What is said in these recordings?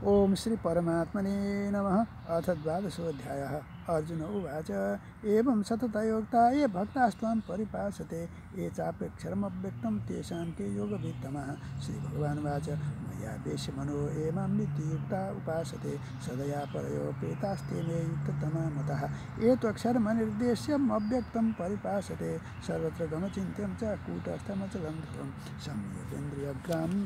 ॐ श्री परमात्मने नमः। अथ द्वादशोऽध्यायः। अर्जुन उवाच एवं सततयोक्ता ये भक्तास्त्वां परिपासते ये चाप्यक्षरमव्यक्तं तेषां के योगवित्तमः श्रीभगवानुवाच मया मनो एमां नित्ययुक्ता उपासते सदया परयोपेतास्ते मे युक्ततमा मतः। ये त्वक्षरमनिर्देश्यम् अव्यक्तं परिपासते सर्वत्र गमचिन्त्यं च कूटस्थमचलं ध्रुवं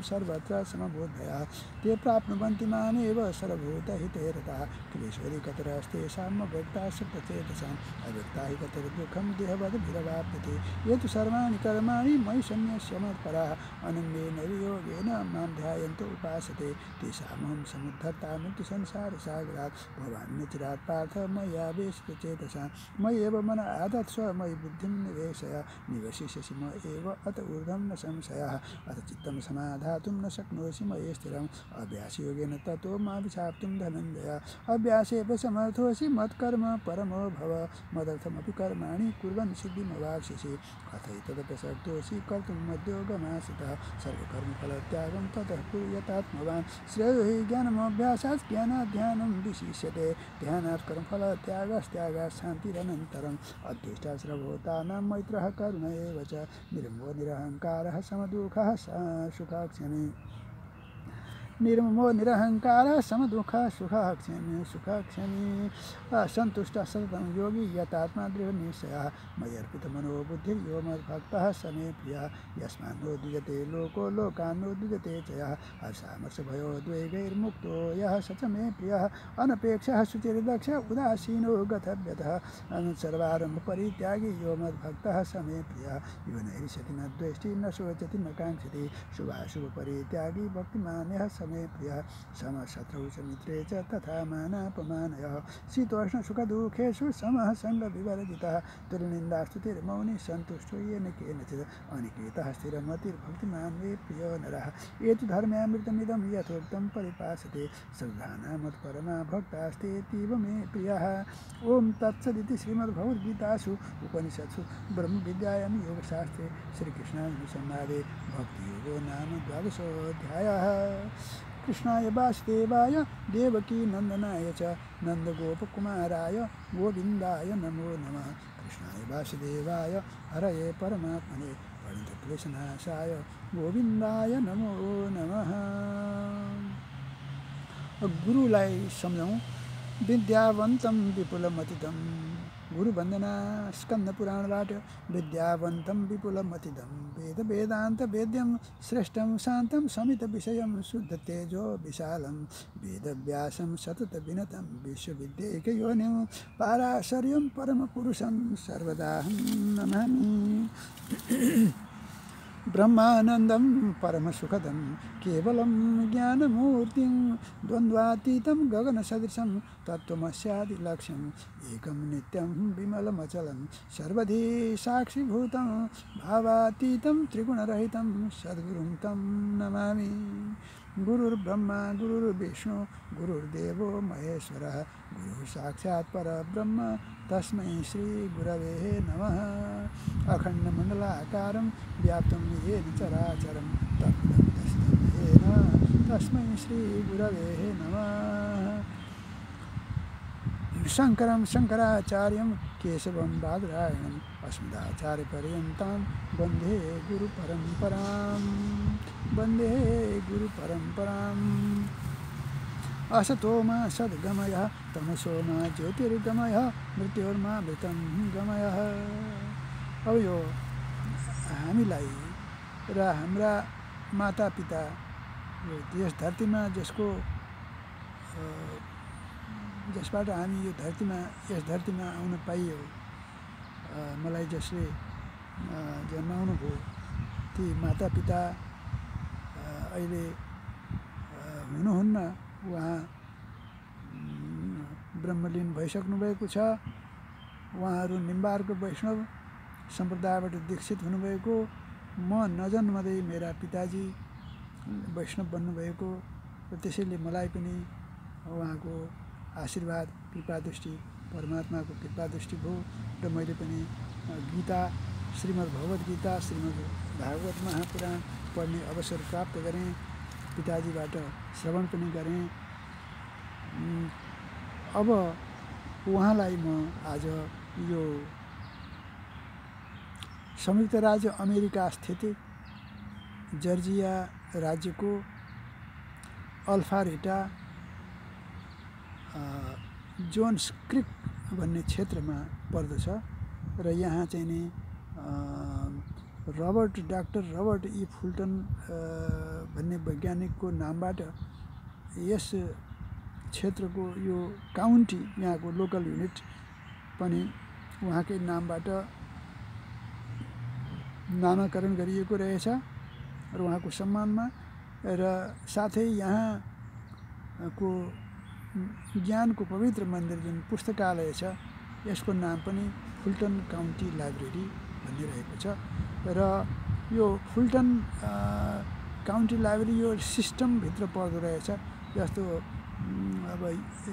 सर्वत्र समबोधया। ते प्राप्नुवन्ति मामेव सर्वभूतहिते रताः क्लेश्वरी कतरस्तेषाम् अव्यक्ता सप्तचेतसाम् अव्यक्ता हि कतर्दुःखं देहवद्भिरवाप्यते। ये तु सर्वाणि कर्माणि मयि सन्न्यस्य मत्पराः अनन्येन योगेन मां ध्यायन्तु उपासते। तेषामहं समुद्धर्ता मृत्युसंसारसागरात्। भवान् चिरात् पार्थ मया वेशचेतसा मयि एव मन आदत्स्व मयि बुद्धिं निवेशय। निवसिष्यसि म एव अत ऊर्ध्वं न संशयः। अथ चित्तं समाधातुं न शक्नोषि मयि स्थिरम्। अभ्यासयोगेन ततो मा विषाप्तुं धनञ्जय। अभ्यासेव समर्थोऽसि मत्कर्म परमो भव। मदर्थमपि कर्माणि कुर्वन् सिद्धिमवाप्स्यसि अथैतदपि कर्तुं मद्योगमाश्रितः। सर्वकर्मफलत्यागं ततः कुरु यतात्मवान् श्रेयो हि ज्ञानमभ्यासात् ज्ञानाध्यानं विशिष्यते। ध्यानात् कर्मफलत्यागस्त्यागात् शान्तिरनन्तरम्। अध्यष्टा सर्वभूतानां मैत्रः करुण एव च। निरम्भो निरहङ्कारः समदुःखः सुखाक्षमी निर्ममो निरहङ्कार समदुःख सुखाक्षमी सुखाक्षमी सन्तुष्टः सततं योगी यतात्मा दृढनिश्चयः मयर्पितमनो बुद्धिर्यो मद्भक्तः समे प्रियः यस्मान्नो द्विजते लोको लोकान्नो द्विजते च यः हर्षामर्षभयो द्वैगैर्मुक्तो यः स च मे प्रियः अनपेक्षः शुचिर्दक्ष उदासीनो गतव्यतः सर्वारम्भ परित्यागी यो मद्भक्तः समे प्रियः यो नैरिष्यति न द्वेष्टि न शोचति न काङ्क्षति शुभाशुभपरित्यागी भक्तिमान्यः समय प्रिय समशत्रौ च मित्रे च तथा मानापमानयः। शीतोष्णसुखदुःखेषु समः सङ्गविवर्जितः दुर्निन्दास्तुतिर्मौनि सन्तुष्टो येन केनचित्। अनिकेतः स्थिरमतिर्भक्तिमान् वे प्रियो नरः। एतु धर्म्यामृतमिदं यथोक्तं परिपासते। श्रद्धाना मत्परमा भक्तास्तेतीव मे प्रियः। ॐ तत्सदिति श्रीमद्भगवद्गीतासु उपनिषत्सु ब्रह्मविद्यायां योगशास्त्रे श्रीकृष्णानुसंवादे भक्तियोगो नाम द्वादशोऽध्यायः। कृष्णाय वासुदेवाय देवकी नन्दनाय च नन्दगोपकुमाराय गोविन्दाय नमो नमः। कृष्णाय वासुदेवाय हरये परमात्मने प्रणतक्लेशनाशाय गोविन्दाय नमो नमः। गुरुलाई सम्झौँ विद्यावन्तं विपुलमतिदम्। गुरुवन्दना विद्यावंत विपुल विपुलमतिदं वेद वेदान्त वेद्यं श्रेष्ठं शान्तं समितविषयं शुद्धतेजो विशालं वेदव्यासं सततविनतं पाराशर्यं परमपुरुषं सर्वदाहं नमामि। ब्रह्मानन्दं परमसुखदं केवलं ज्ञानमूर्तिं द्वन्द्वातीतं गगनसदृशं तत्त्वमस्यादिलक्ष्यम् एकं नित्यं विमलमचलं सर्वधी साक्षिभूतं भावातीतं त्रिगुणरहितं सद्गुरुं तं नमामि। गुरुर्ब्रह्मा, गुरुर्विष्णु, गुरुर्देवो महेश्वरः गुरुः साक्षात् परब्रह्म, तस्म श्री गुरव नम। व्याप्तं येन चराचरं तस्म श्री श्रीगुरवे नमः। शङ्करं शङ्कराचार्यं केशवं बादरायणम् अस्मदाचार्यपर्यन्तां वंदे गुरुपरम्परां, वंदे गुरुपरम्पराम् असतो मा सद्गमयः तमसो मा ज्योतिर्गमयः मृत्योर्मा मृतं गमयः। अब यो हामीलाई र हाम्रा मातापिता यस धरतीमा जसको जसबाट हामी यो धरतीमा यस धरतीमा आउन पाइयो मलाई जसले जन्माउनु भयो ती मातापिता अहिले हुनुहुन्न उहाँ ब्रह्मलीन भइसक्नु भएको छ। उहाँहरू निम्बारको वैष्णव सम्प्रदायबाट दीक्षित हुनुभएको। म नजन्मदै मेरा पिताजी वैष्णव बन्नुभएको र त्यसैले मलाई पनि उहाँको आशीर्वाद कृपादृष्टि परमात्माको कृपादृष्टि भयो र मैले पनि गीता श्रीमद् भगवद् गीता श्रीमद् भागवत महापुराण पढ्ने अवसर प्राप्त गरेँ। पिताजीबाट श्रवण पनि गरेँ। अब उहाँलाई म आज यो संयुक्त राज्य अमेरिका स्थित जर्जिया राज्यको अल्फारेटा जोन्स क्रिक भन्ने क्षेत्रमा पर्दछ र यहाँ चाहिँ नि Robert doctor Robert E Fulton भन्ने वैज्ञानिकको नामबाट यस क्षेत्रको यो काउन्टी यहाँको लोकल युनिट पनि उहाँकै नामबाट नामाकरण गरिएको रहेछ र उहाँको सम्मानमा र साथै यहाँको ज्ञानको पवित्र मन्दिर जुन पुस्तकालय छ यसको नाम पनि फुल्टन काउन्टी लाइब्रेरी भन्ने रहेको छ र यो फुल्टन काउन्टी लाइब्रेरी यो सिस्टमभित्र पर्दो रहेछ जस्तो अब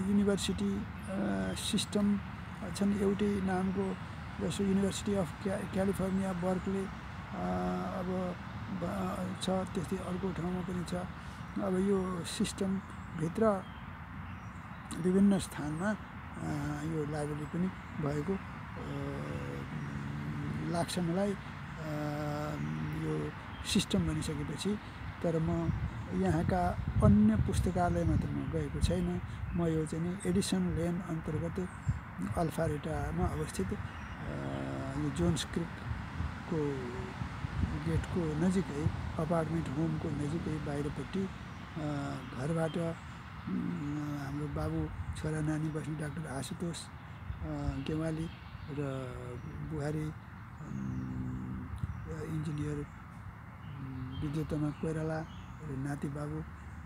युनिभर्सिटी सिस्टम छन् एउटै नामको जस्तो युनिभर्सिटी अफ क्या क्यालिफोर्निया बर्कले अब छ त्यस्तै अर्को ठाउँमा पनि छ। अब यो सिस्टमभित्र विभिन्न स्थानमा यो लाइब्रेरी पनि भएको लाग्छ मलाई यो सिस्टम बनिसकेपछि। तर म यहाँका अन्य पुस्तकालयमा त म गएको छैन। म यो चाहिँ नि एडिसन लेन अन्तर्गत अल्फारेटामा अवस्थित यो जोन्स क्रिकको गेटको नजिकै अपार्टमेन्ट होमको नजिकै बाहिरपट्टि घरबाट हाम्रो बाबु छोरा नानी बस्ने डाक्टर आशुतोष गेवाली र बुहारी इन्जिनियर विद्युतमा कोइराला नाति बाबु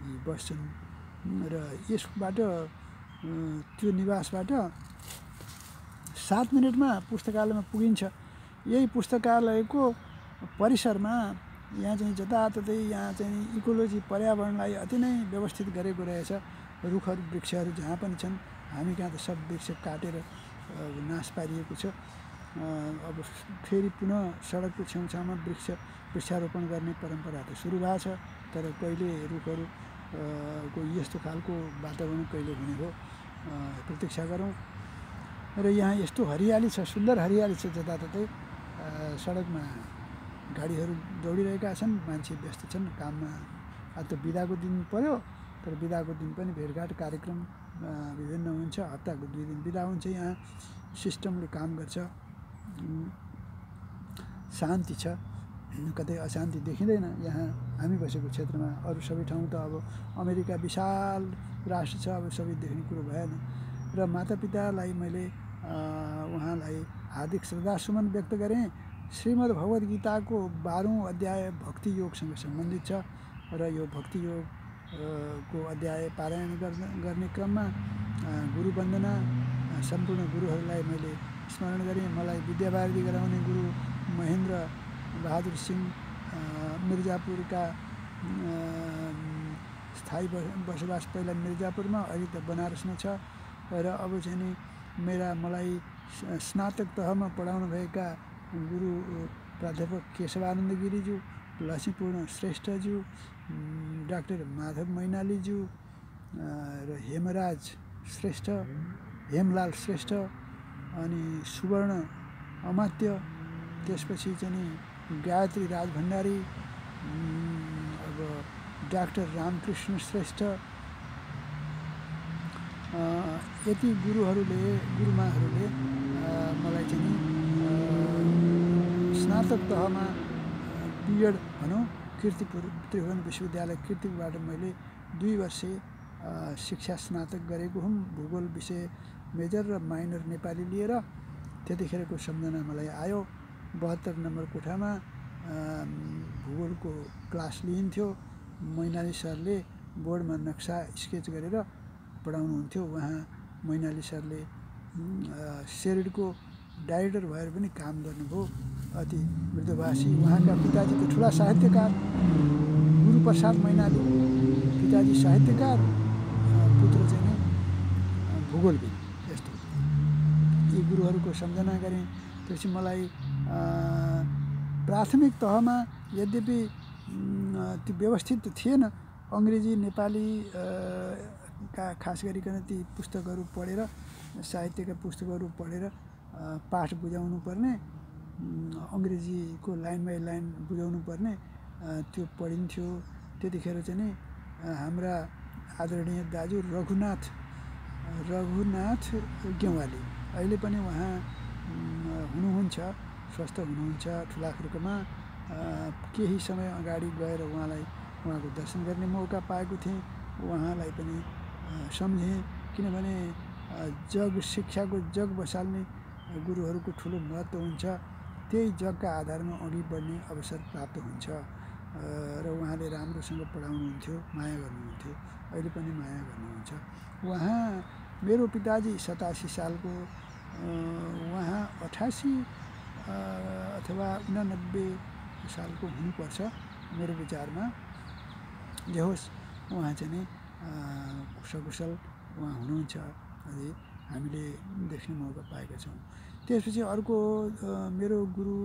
यी बस्छन्। र यसबाट त्यो निवासबाट सात मिनटमा पुस्तकालयमा पुगिन्छ। यही पुस्तकालयको परिसरमा यहाँ चाहिँ जताततै यहाँ चाहिँ इकोलोजी पर्यावरणलाई अति नै व्यवस्थित गरेको रहेछ। रुखहरू वृक्षहरू जहाँ पनि छन् हामी कहाँ त सब वृक्ष काटेर नाश पारिएको छ। अब फेरि पुनः सडकको छेउछाउमा वृक्ष वृक्षारोपण गर्ने परम्परा त सुरु भएको छ तर कहिले रुखहरू को यस्तो खालको वातावरण कहिले हुने हो प्रतीक्षा गरौँ। र यहाँ यस्तो हरियाली छ सुन्दर हरियाली छ जताततै सडकमा। गाडीहरू दौडिरहेका छन् मान्छे व्यस्त छन् काममा अब त बिदाको दिन पऱ्यो तर बिदाको दिन पनि भेटघाट कार्यक्रम विभिन्न हुन्छ। हप्ताको दुई दिन बिदा हुन्छ यहाँ। सिस्टमले काम गर्छ। शान्ति छ। कतै अशान्ति देखिँदैन। यहाँ हामी बसेको क्षेत्रमा अरू सबै ठाउँ त अब अमेरिका विशाल राष्ट्र छ। अब सबै देख्ने कुरो भएन। र मातापितालाई मैले उहाँलाई हार्दिक श्रद्धासुमन व्यक्त गरेँ। श्रीमद् भगवद् गीताको बाह्रौँ अध्याय भक्ति योगसँग सम्बन्धित छ र यो भक्ति योग को अध्याय पारायण गर्ने क्रममा गुरु वन्दना सम्पूर्ण गुरुहरूलाई मैले स्मरण गरेँ। मलाई विद्यावारिधि गराउने गुरु महेन्द्र बहादुर सिंह मिर्जापुरका स्थायी बसोबास पहिला मिर्जापुरमा अहिले त बनारसमा छ। र अब चाहिँ नि मेरा मलाई स्नातक तहमा पढाउनु भएका गुरु प्राध्यापक केशवानन्द गिरिज्यू लक्ष्मीपूर्ण श्रेष्ठज्यू डाक्टर माधव मैनालीज्यू र हेमराज श्रेष्ठ हेमलाल श्रेष्ठ अनि सुवर्ण अमात्य त्यसपछि चाहिँ गायत्री राज भण्डारी अब डाक्टर रामकृष्ण श्रेष्ठ। यति गुरुहरूले गुरुमाहरूले मलाई चाहिँ स्नातक तहमा बिएड भनौँ किर्तिपुर त्रिभुवन विश्वविद्यालय किर्तिपुरबाट मैले दुई वर्ष शिक्षा स्नातक गरेको हुँ। भूगोल विषय मेजर र माइनर नेपाली लिएर त्यतिखेरको सम्झना मलाई आयो। बहत्तर नम्बर कोठामा भूगोलको क्लास लिइन्थ्यो। मैनाली सरले बोर्डमा नक्सा स्केच गरेर पढाउनुहुन्थ्यो। उहाँ मैनाली सरले सेरिडको डाइरेक्टर भएर पनि काम गर्नुभयो। अति मृदुभाषी। उहाँका पिताजीको ठुला साहित्यकार गुरुप्रसाद मैनाली पिताजी साहित्यकार पुत्र चाहिँ नै भूगोलविद यस्तो। यी गुरुहरूको सम्झना गरेँ त्यसपछि मलाई प्राथमिक तहमा यद्यपि त्यो व्यवस्थित थिएन अङ्ग्रेजी नेपाली का खास गरिकन ती पुस्तकहरू पढेर साहित्यका पुस्तकहरू पढेर पाठ बुझाउनु पर्ने अङ्ग्रेजीको लाइन बाई लाइन बुझाउनु पर्ने त्यो पढिन्थ्यो। त्यतिखेर चाहिँ नि हाम्रा आदरणीय दाजु रघुनाथ रघुनाथ गेवाली। अहिले पनि उहाँ हुनुहुन्छ स्वस्थ हुनुहुन्छ ठुलाखुर्कमा केही समय अगाडि गएर उहाँलाई उहाँको दर्शन गर्ने मौका पाएको थिएँ। उहाँलाई पनि सम्झेँ। किनभने जग शिक्षाको जग बसाल्ने गुरुहरूको ठुलो महत्त्व हुन्छ। त्यही जगका आधारमा अघि बढ्ने अवसर प्राप्त हुन्छ र उहाँले राम्रोसँग पढाउनुहुन्थ्यो माया गर्नुहुन्थ्यो अहिले पनि माया गर्नुहुन्छ। उहाँ मेरो पिताजी सतासी सालको उहाँ अठासी अथवा उनानब्बे सालको हुनुपर्छ मेरो विचारमा। जे होस् उहाँ चाहिँ नि सकुशल उहाँ हुनुहुन्छ। अझै हामीले देख्ने मौका पाएका छौँ। त्यसपछि अर्को मेरो गुरु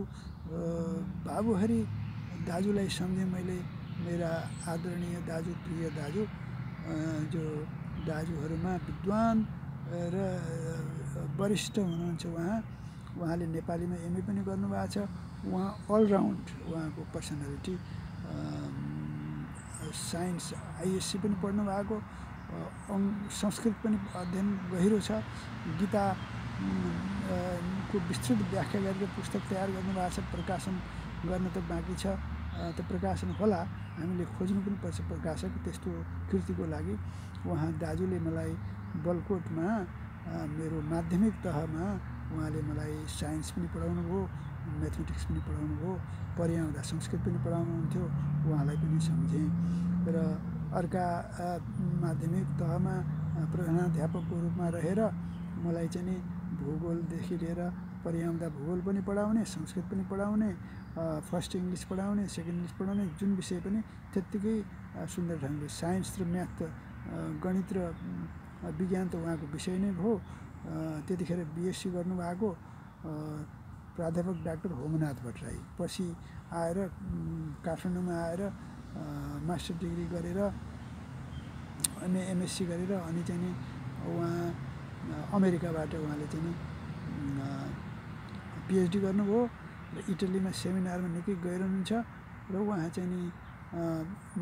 बाबुहरि दाजुलाई सम्झेँ मैले मेरा आदरणीय दाजु प्रिय दाजु जो दाजुहरूमा विद्वान र वरिष्ठ हुनुहुन्छ उहाँ उहाँले नेपालीमा एमए पनि गर्नुभएको छ। उहाँ अलराउन्ड उहाँको पर्सनालिटी साइन्स आइएससी पनि पढ्नु भएको संस्कृत पनि अध्ययन गहिरो छ। गीता को विस्तृत व्याख्या गरेर पुस्तक तयार गर्नुभएको छ प्रकाशन गर्न त बाँकी छ त्यो प्रकाशन होला। हामीले खोज्नु पनि पर्छ प्रकाशक त्यस्तो कृतिको लागि। उहाँ दाजुले मलाई बलकोटमा मेरो माध्यमिक तहमा उहाँले मलाई साइन्स पनि पढाउनु भयो म्याथमेटिक्स पनि पढाउनु भयो परि आउँदा संस्कृत पनि पढाउनुहुन्थ्यो उहाँलाई पनि सम्झेँ। र अर्का माध्यमिक तहमा प्रधानाध्यापकको रूपमा रहेर मलाई चाहिँ नि भूगोलदेखि लिएर परि आउँदा भूगोल पनि पढाउने संस्कृत पनि पढाउने फर्स्ट इङ्ग्लिस पढाउने सेकेन्ड इङ्ग्लिस पढाउने जुन विषय पनि त्यत्तिकै सुन्दर ढङ्गले साइन्स र म्याथ गणित र विज्ञान त उहाँको विषय नै भयो त्यतिखेर बिएससी गर्नुभएको प्राध्यापक डाक्टर होमनाथ भट्टराई। पछि आएर काठमाडौँमा आएर मास्टर डिग्री गरेर अनि एमएससी गरेर अनि चाहिँ उहाँ अमेरिकाबाट उहाँले चाहिँ नि पिएचडी गर्नुभयो र इटलीमा सेमिनारमा निकै गएर हुनुहुन्छ र उहाँ चाहिँ नि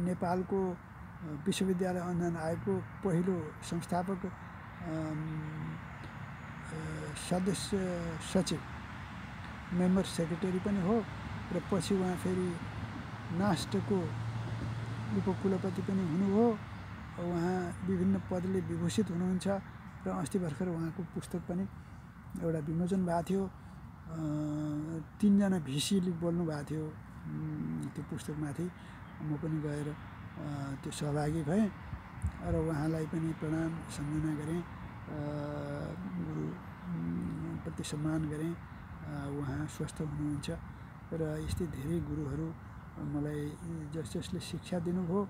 नेपालको विश्वविद्यालय अनुदान आयोगको पहिलो संस्थापक सदस्य सचिव मेम्बर सेक्रेटरी पनि हो र पछि उहाँ फेरि नास्टको उपकुलपति पनि हुनुभयो। उहाँ विभिन्न पदले विभूषित हुनुहुन्छ। र अस्ति भर्खर उहाँको पुस्तक पनि एउटा विमोचन भएको थियो। तिनजना भिसीले बोल्नु भएको थियो। त्यो पुस्तकमाथि। म पनि गएर त्यो सहभागी भएँ र उहाँलाई पनि प्रणाम सम्झना गरेँ। गुरुप्रति सम्मान गरेँ। उहाँ स्वस्थ हुनुहुन्छ र यस्तै धेरै गुरुहरू मलाई जस जसले शिक्षा दिनुभयो।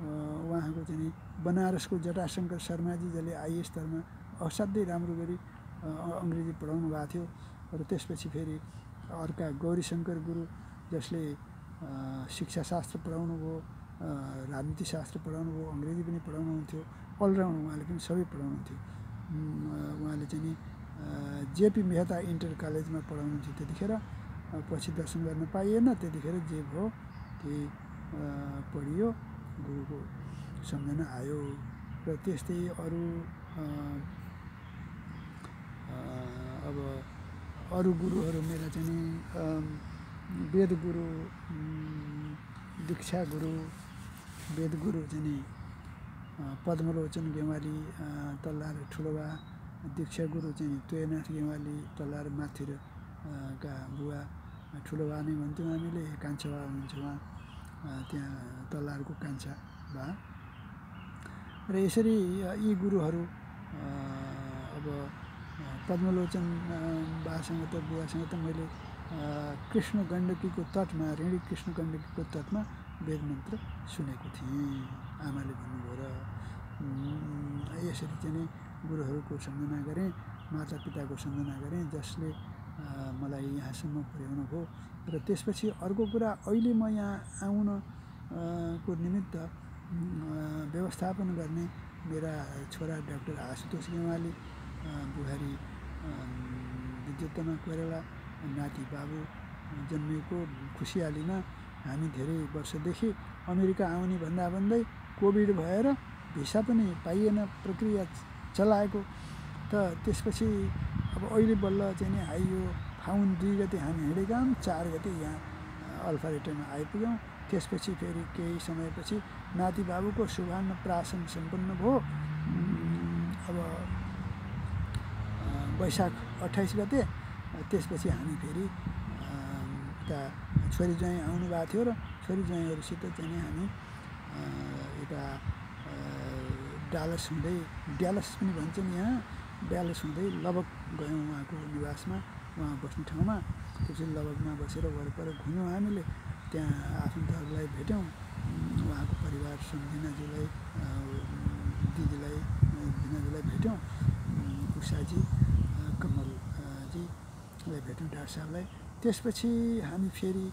उहाँको चाहिँ बनारसको जटाशङ्कर शर्माजी जसले आइएस स्तरमा असाध्यै राम्रो गरी अङ्ग्रेजी पढाउनु भएको थियो र त्यसपछि फेरि अर्का गौरीशङ्कर गुरु जसले शिक्षाशास्त्र पढाउनु भयो राजनीतिशास्त्र पढाउनु भयो अङ्ग्रेजी पनि पढाउनुहुन्थ्यो अलराउन्ड उहाँले पनि सबै पढाउनुहुन्थ्यो उहाँले चाहिँ नि जेपी मेहता इन्टर कलेजमा पढाउनुहुन्थ्यो त्यतिखेर पछि दर्शन गर्न पाइएन त्यतिखेर जे भयो त्यही पढियो गुरुको सम्झना आयो। र त्यस्तै अरू अब अरू गुरुहरू मेरा चाहिँ वेद गुरु दीक्षा गुरु वेद गुरु चाहिँ पद्मलोचन गेवाली तल्लार ठुलोबा दीक्षा गुरु चाहिँ तुयनाथ गेवाली तल्लार माथिर का बुवा ठुलो बा नै भन्थ्यौँ हामीले कान्छा बा हुनुहुन्छ उहाँ त्यहाँ तल्लारको कान्छा बा। र यसरी यी गुरुहरू अब पद्मलोचन बासँग त बुवासँग त मैले कृष्ण गण्डकीको तटमा ऋणी कृष्ण गण्डकीको तटमा वेद मन्त्र सुनेको थिएँ। आमाले भन्नुभयो र यसरी चाहिँ नि गुरुहरूको सम्झना गरेँ माता पिताको सम्झना गरेँ जसले मलाई यहाँसम्म पुर्याउनु भयो। र त्यसपछि अर्को कुरा अहिले म यहाँ आउन को निमित्त व्यवस्थापन गर्ने मेरा छोरा डाक्टर आशुतोष गेवाली बुहारी विद्युतमा कोइराला नाति बाबु जन्मिएको खुसियालीमा हामी धेरै वर्षदेखि अमेरिका आउने भन्दा भन्दै कोभिड भएर भिसा पनि पाइएन प्रक्रिया चलाएको। त त्यसपछि अब अहिले बल्ल चाहिँ नि आइयो फाउन दुई गते हामी हिँडेका चार गते यहाँ अल्फारेटरमा आइपुग्यौँ। त्यसपछि फेरि केही समयपछि नाति बाबुको शुभान्न प्राशन सम्पन्न भयो। अब वैशाख अठाइस गते त्यसपछि हामी फेरि यता छोरी ज्वाइँ आउनुभएको थियो र छोरी ज्वाइँहरूसित चाहिँ हामी यता डालस हुँदै ड्यालस पनि भन्छन् यहाँ ड्यालस हुँदै लबक गयौँ उहाँको निवासमा उहाँ बस्ने ठाउँमा। त्यसपछि लबकमा बसेर वरपर घुम्यौँ हामीले त्यहाँ आफन्तहरूलाई भेट्यौँ। उहाँको परिवार सम्झिनाजुलाई दिदीलाई भिनाजुलाई भेट्यौँ। उषाजी भेट्यौँ डाक्टर साहबलाई त्यसपछि हामी फेरि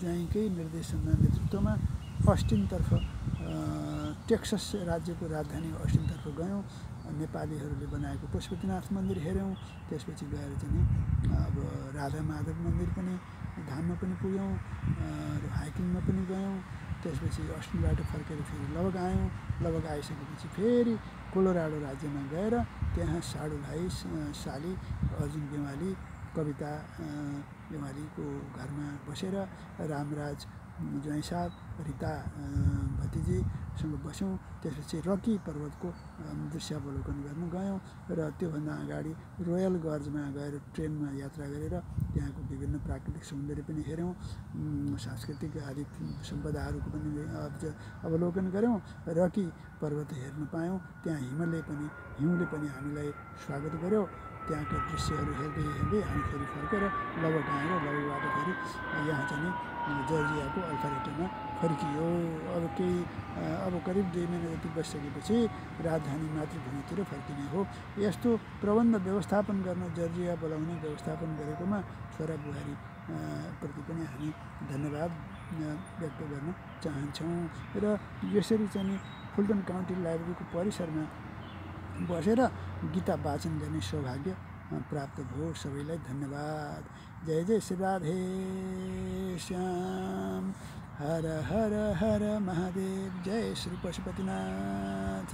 ज्वाइँकै निर्देशनमा नेतृत्वमा अस्टिनतर्फ टेक्सस राज्यको राजधानी अस्टिनतर्फ गयौँ। नेपालीहरूले बनाएको पशुपतिनाथ मन्दिर हेऱ्यौँ। त्यसपछि गएर चाहिँ अब राधा माधव मन्दिर पनि धाममा पनि पुग्यौँ र हाइकिङमा पनि गयौँ। त्यसपछि अस्टिनबाट फर्केर फेरि लबक आयौँ। लबक आइसकेपछि फेरि कोलोराडो राज्यमा गएर त्यहाँ साडु साली अर्जुन गेवाली कविता गेवालीको घरमा बसेर रामराज ज्वाइँ साहब रिता भतिजीसँग बस्यौँ। त्यसपछि रकी पर्वतको दृश्यावलोकन गर्न गयौँ र त्योभन्दा अगाडि रोयल गर्जमा गएर ट्रेनमा यात्रा गरेर त्यहाँको विभिन्न प्राकृतिक सौन्दर्य पनि हेऱ्यौँ। सांस्कृतिक आदि सम्पदाहरूको पनि अवलोकन गऱ्यौँ। रकी पर्वत हेर्न पायौँ। त्यहाँ हिमले पनि हिउँले पनि हामीलाई स्वागत गर्यो। त्यहाँका दृश्यहरू हेर्दै हेर्दै हामी फेरि फर्केर लबक आएर लबकबाट फेरि यहाँ चाहिँ जर्जियाको अल्फारेटरमा फर्कियो। अब केही अब करिब दुई महिना जति बसिसकेपछि राजधानी मातृभूमितिर फर्किने हो। यस्तो प्रबन्ध व्यवस्थापन गर्न जर्जिया बोलाउने व्यवस्थापन गरेकोमा छोरा बुहारी प्रति पनि हामी धन्यवाद व्यक्त गर्न चाहन्छौँ। र यसरी चाहिँ फुल्टन काउन्टी लाइब्रेरीको परिसरमा बसेर गीता वाचन गर्ने सौभाग्य प्राप्त भयो। सबैलाई धन्यवाद। जय जय श्री राधे श्याम। हर हर हर महादेव। जय श्री पशुपतिनाथ।